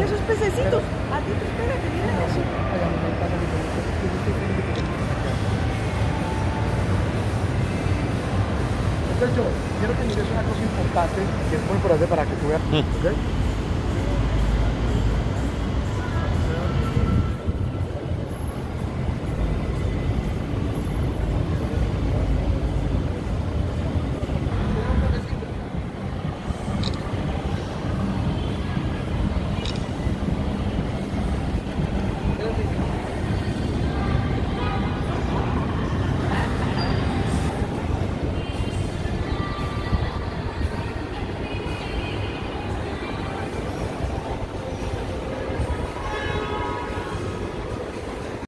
Patitos, patitos, espérate, mira eso. Entonces yo quiero que mires una cosa importante que es muy importante para que tú veas. Mm. ¿ok?